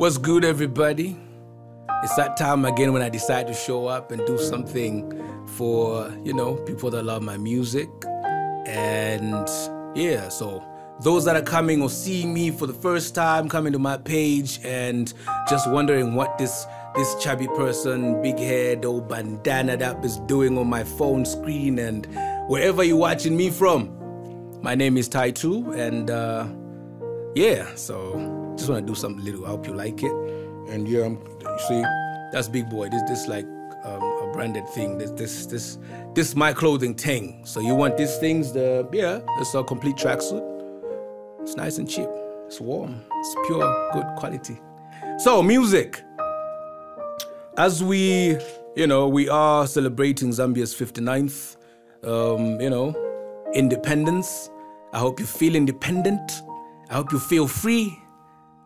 What's good, everybody? It's that time again when I decide to show up and do something for, you know, people that love my music. And yeah, so those that are coming or seeing me for the first time, coming to my page and just wondering what this this chubby person, big head, old bandana up is doing on my phone screen and wherever you're watching me from. My name is Tai Tu, and uh, yeah, so just want to do something little. I hope you like it. And yeah, I'm, you see, that's Big Boy. This this like um, a branded thing. This this this this my clothing thing. So you want these things? The yeah, it's a complete tracksuit. It's nice and cheap. It's warm. It's pure, good quality. So music. As we, you know, we are celebrating Zambia's 59th, um, you know, independence. I hope you feel independent. I hope you feel free.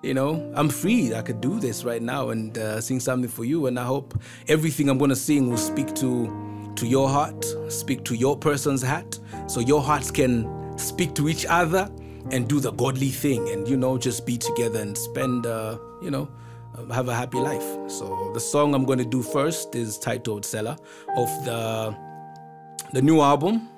You know, I'm free. I could do this right now and uh, sing something for you. And I hope everything I'm gonna sing will speak to to your heart, speak to your person's heart, so your hearts can speak to each other and do the godly thing, and you know, just be together and spend, uh, you know, um, have a happy life. So the song I'm gonna do first is titled "Sela" of the the new album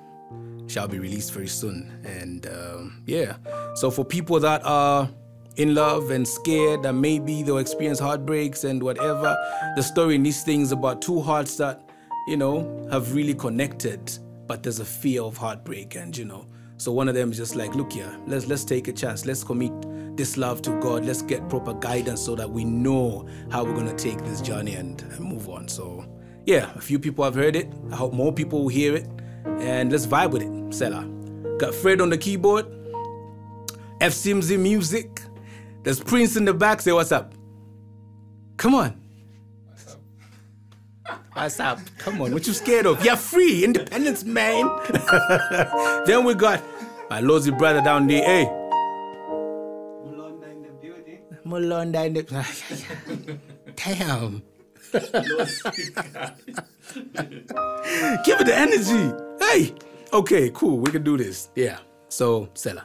shall be released very soon. And um, yeah, so for people that are in love and scared that maybe they'll experience heartbreaks and whatever, the story in these things about two hearts that, you know, have really connected, but there's a fear of heartbreak and, you know, so one of them is just like, look here, let's let's take a chance. Let's commit this love to God. Let's get proper guidance so that we know how we're gonna take this journey and, and move on. So yeah, a few people have heard it. I hope more people will hear it and let's vibe with it. Sela. Got Fred on the keyboard, F Simzy music. There's Prince in the back. Say what's up. Come on. What's up? What's up? Come on. What you scared of? You're free. Independence, man. then we got my Losey brother down there. Hey. Mulonda in the building. Mulonda in the. Damn. Give it the energy. Hey. Okay, cool. We can do this. Yeah. So, Sela.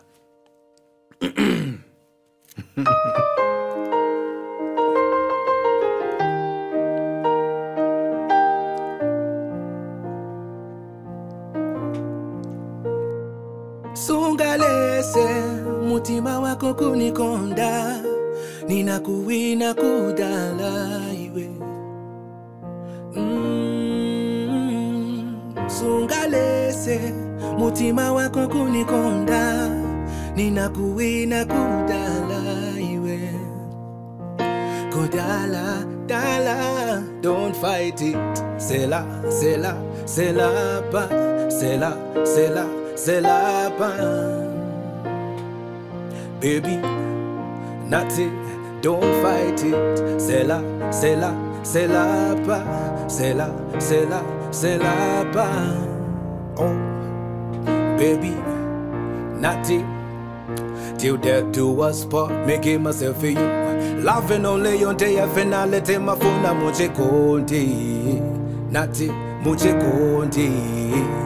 sungalese mutima wako kunikonda ninakuwina kudala sungalese mutima wako kunikonda ninakuwina kudala iwe kudala dala don't fight it. Sela sela sela pa sela sela sela pa. Baby not it don't fight it. Sela sela sela pa sela sela sela pa oh baby it till death do us part. Making myself for you. Loving only on day of finality mafuna muche konti nati muche konti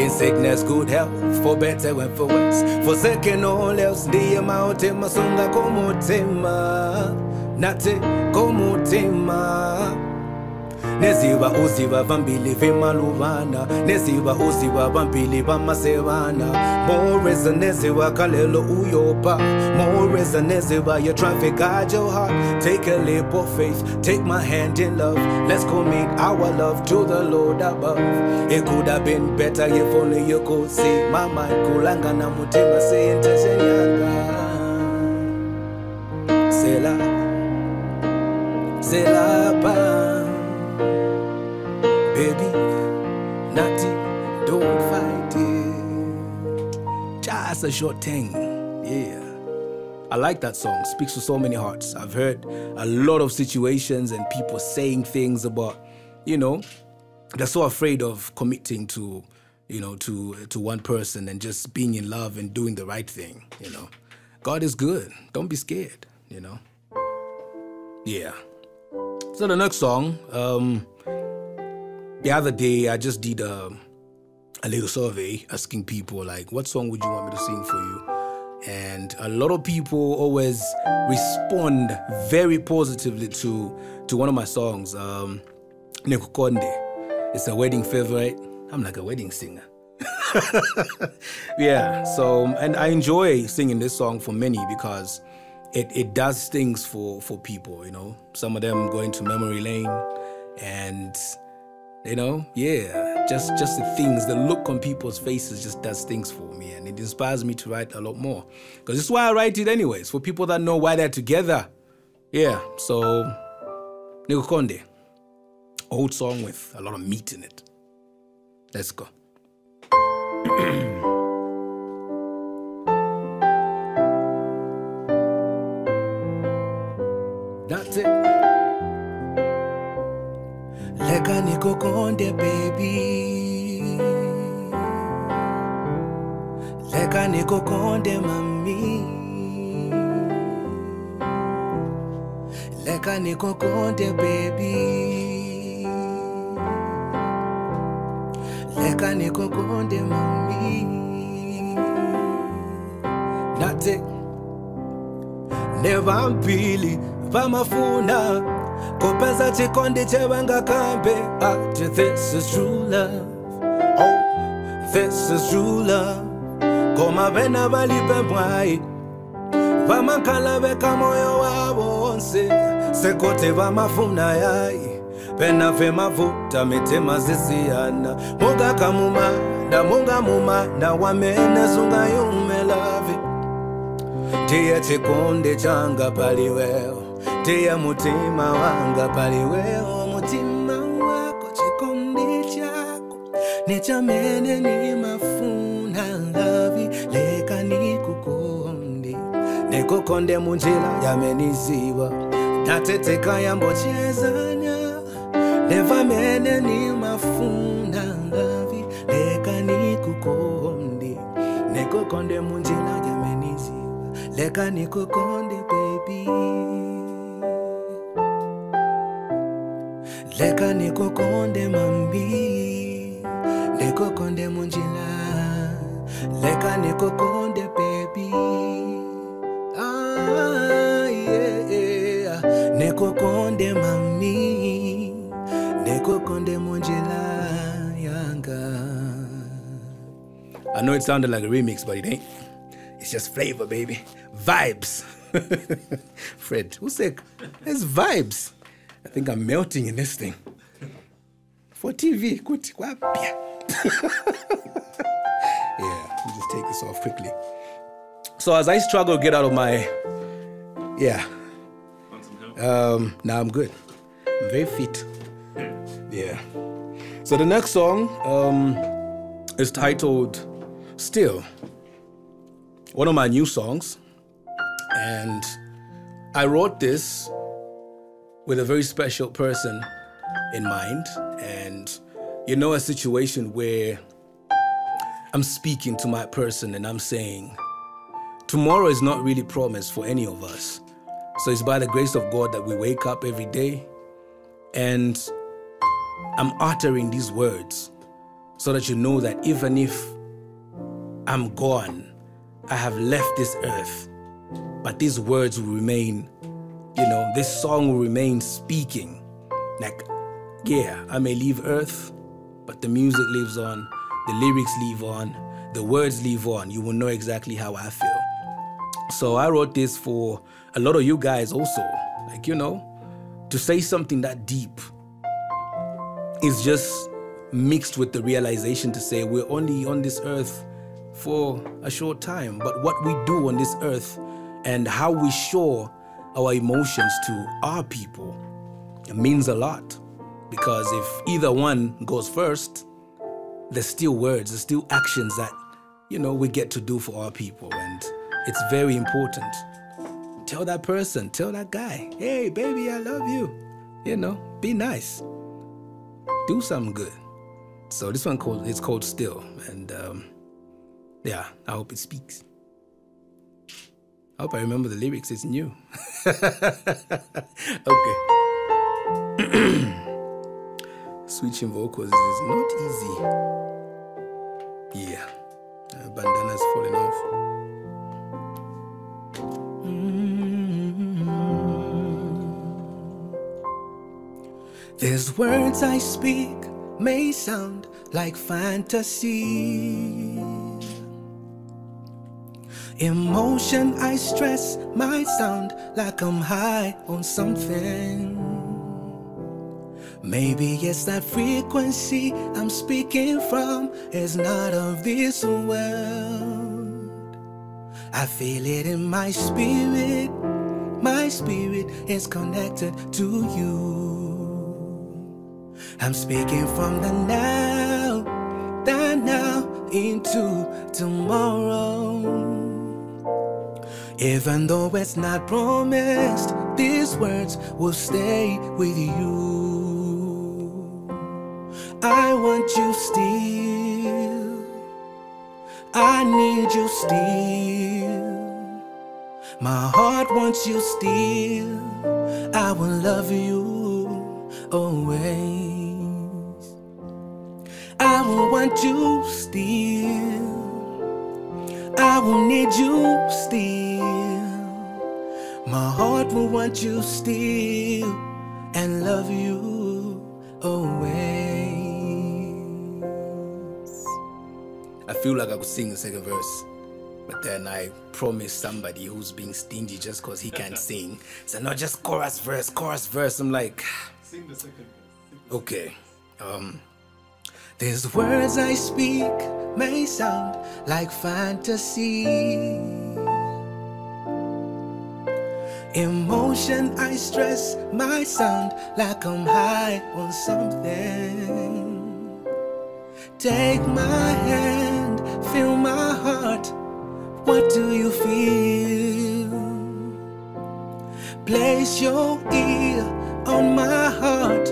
in sickness, good health, for better and for worse. Forsaking all else, the amount in masunga komutema, nati komutema. neziva uziva vambili vimaluvana neziva uziva vambili vamasevana moreza neziva kalelo uyopa moreza neziva you try to guide your heart. Take a leap of faith take my hand in love. Let's commit our love to the lord above. It could have been better if only you could see my mind. Kulangana mutima seintensenyanga sela sela naughty, don't fight it. Just a short thing, yeah. I like that song. Speaks to so many hearts. I've heard a lot of situations and people saying things about, you know, they're so afraid of committing to, you know, to to one person and just being in love and doing the right thing. You know, God is good. Don't be scared. You know. Yeah. So the next song. Um, the other day I just did a, a little survey asking people like, what song would you want me to sing for you? and a lot of people always respond very positively to to one of my songs, um, Nikukonde. It's a wedding favorite. I'm like a wedding singer. yeah, so and I enjoy singing this song for many because it, it does things for for people, you know. Some of them go into memory lane and you know, yeah, just just the things, the look on people's faces just does things for me and it inspires me to write a lot more. Because it's why I write it anyways, for people that know why they're together. Yeah, so Nikukonde, old song with a lot of meat in it. Let's go. Leka nikukonde mami. Leka nikukonde baby. Leka nikukonde mami. Nate. Nevampili vamafuna kupeza chikondi chevangakambe ati ah, this is true love. Oh this is true love koma vena valipe mwayi vamakhala veka moyo wavo onse sekote vamafuna yayi pena vemavuta mitima zisiyana mungakamumanda mungamumanda wamene sungayumelavi tiye chikondi changa paliwewo tiye mutima wanga paliwewo mutima wako chikondi chako. Nichamene nimafuna kukonde munjira yameniziwa. Ndateteka yambochezanya leva mene ni mafunda ngavi leka nikukonde nekukonde munjira yameniziba leka nikukonde bebi leka nikukonde mambi. Nekukonde munjira leka nikukonde yanga I know it sounded like a remix, but it ain't. It's just flavor, baby. Vibes. Fred, who said it's vibes? I think I'm melting in this thing. For TV, yeah, let me just take this off quickly. So as I struggle to get out of my, yeah? Um, now I'm good. I'm very fit. Yeah. So the next song um, is titled Still. One of my new songs. And I wrote this with a very special person in mind. And you know, a situation where I'm speaking to my person and I'm saying, tomorrow is not really promised for any of us. So it's by the grace of God that we wake up every day and I'm uttering these words so that you know that even if I'm gone, I have left this earth, but these words will remain, you know, this song will remain speaking. Like, yeah, I may leave earth, but the music lives on, the lyrics live on, the words live on. You will know exactly how I feel. So I wrote this for a lot of you guys also. Like, you know, to say something that deep is just mixed with the realization to say we're only on this earth for a short time. But what we do on this earth and how we show our emotions to our people it means a lot. Because if either one goes first, there's still words, there's still actions that, you know, we get to do for our people. And it's very important. Tell that person, tell that guy, hey, baby, I love you. You know, be nice. Do something good. So this one called it's called Still. And um, yeah, I hope it speaks. I hope I remember the lyrics, it's new. okay. Switching vocals is not easy. Yeah. Uh, bandana's falling off. These words I speak may sound like fantasy. Emotion I stress might sound like I'm high on something. Maybe it's that frequency I'm speaking from is not of this world. I feel it in my spirit. My spirit is connected to you. I'm speaking from the now, the now into tomorrow. Even though it's not promised, these words will stay with you. I want you still. I need you still. My heart wants you still. I will love you always. I will want you still. I will need you still. My heart will want you still and love you always. I feel like I could sing the second verse, but then I promised somebody who's being stingy just because he can't sing. So not just chorus verse, chorus verse. I'm like, Sing the second verse. okay. Um, These words I speak may sound like fantasy. Emotion I stress might sound like I'm high on something. Take my hand, feel my heart. What do you feel? Place your ear on my heart.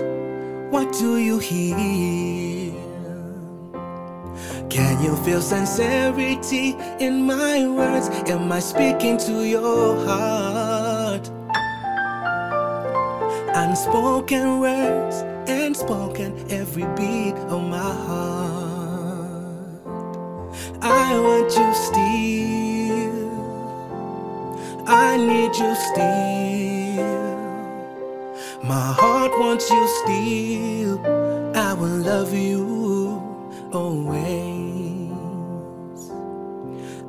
What do you hear? Can you feel sincerity in my words? Am I speaking to your heart? Unspoken words and spoken every beat of my heart. I want you still. I need you still. My heart wants you still. I will love you always.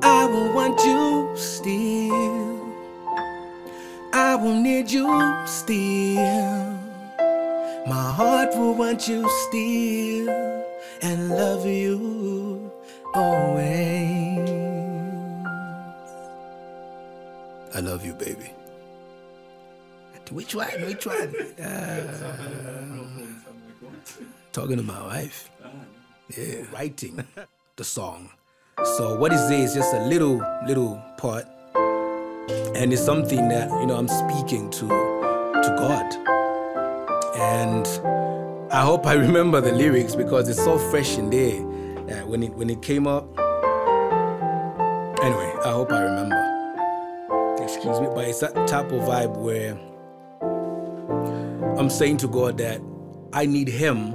I will want you still. I will need you still. My heart will want you still and love you always. I love you, baby. Which one? Which one? Talking to my wife. Yeah, writing the song. So what is this? just a little, little part, and it's something that you know I'm speaking to, to God, and I hope I remember the lyrics because it's so fresh in there. Uh, when it when it came up. Anyway, I hope I remember. Excuse me, but it's that type of vibe where I'm saying to God that I need Him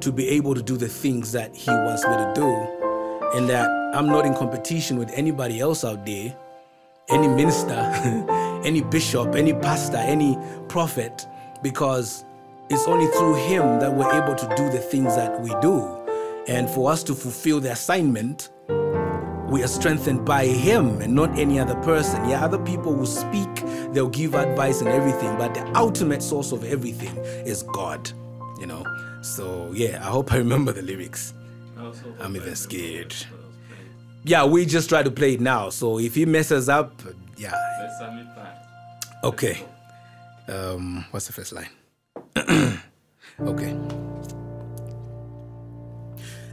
to be able to do the things that He wants me to do, and that I'm not in competition with anybody else out there, any minister, any bishop, any pastor, any prophet, because it's only through Him that we're able to do the things that we do. And for us to fulfill the assignment, we are strengthened by him and not any other person. Yeah, other people will speak, they'll give advice and everything, but the ultimate source of everything is God, you know. So, yeah, I hope I remember the lyrics. I'm even scared. Yeah, we just try to play it now. So if he messes up, yeah, okay. Um, what's the first line? okay.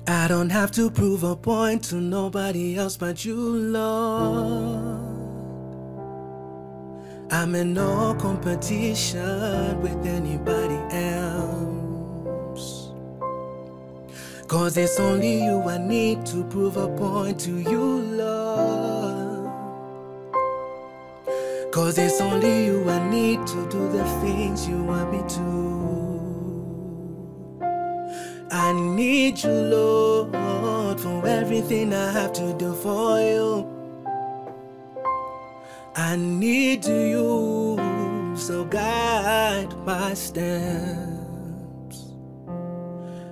I don't have to prove a point to nobody else but you, Lord. I'm in no competition with anybody else. Cause it's only you I need to prove a point to you, Lord. Cause it's only you I need to do the things you want me to. I need you, Lord, for everything I have to do for you. I need you, so guide my steps.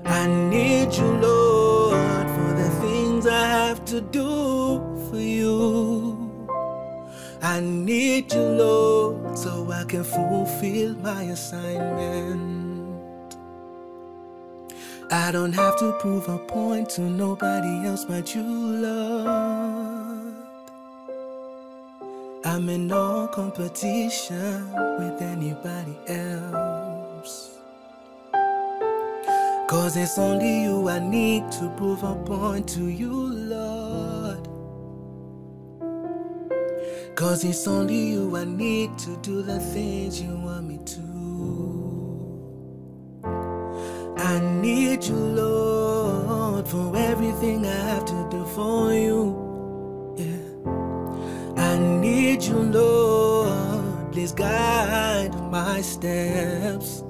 I need you, Lord, for the things I have to do for you. I need you, Lord, so I can fulfill my assignment. I don't have to prove a point to nobody else but you, Lord. I'm in no competition with anybody else. Cause it's only you I need to prove a point to you, Lord. Cause it's only you I need to do the things you want me to. I need you, Lord, for everything I have to do for you. Need you, Lord, please guide my steps.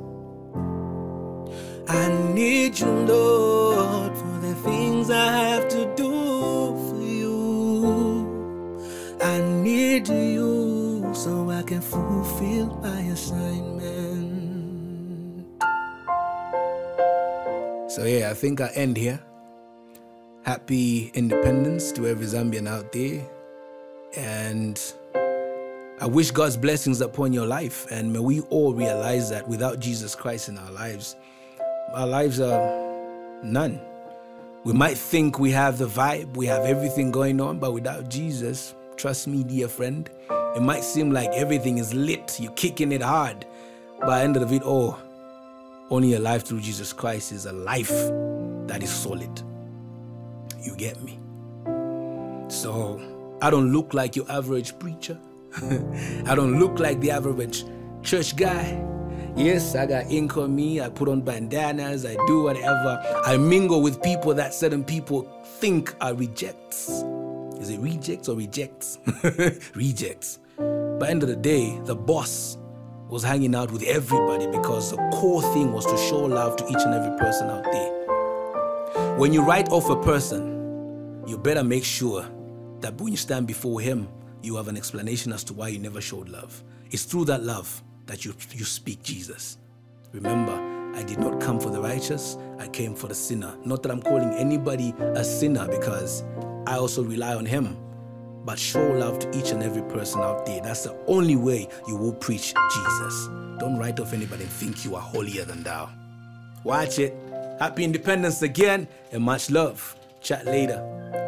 I need you, Lord, for the things I have to do for you. I need you so I can fulfill my assignment. So, yeah, I think I end here. Happy independence to every Zambian out there. And I wish God's blessings upon your life. And may we all realize that without Jesus Christ in our lives, our lives are none. We might think we have the vibe, we have everything going on, but without Jesus, trust me, dear friend, it might seem like everything is lit, you're kicking it hard. By the end of it all, only a life through Jesus Christ is a life that is solid. You get me? So, I don't look like your average preacher. I don't look like the average church guy. Yes, I got ink on me. I put on bandanas. I do whatever. I mingle with people that certain people think are rejects. Is it rejects or rejects? rejects. By end of the day, the boss was hanging out with everybody because the core thing was to show love to each and every person out there. When you write off a person, you better make sure that when you stand before him, you have an explanation as to why you never showed love. It's through that love that you, you speak Jesus. Remember, I did not come for the righteous, I came for the sinner. Not that I'm calling anybody a sinner because I also rely on him. But show love to each and every person out there. That's the only way you will preach Jesus. Don't write off anybody and think you are holier than thou. Watch it. Happy independence again and much love. Chat later.